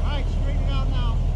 All right, straighten it out now.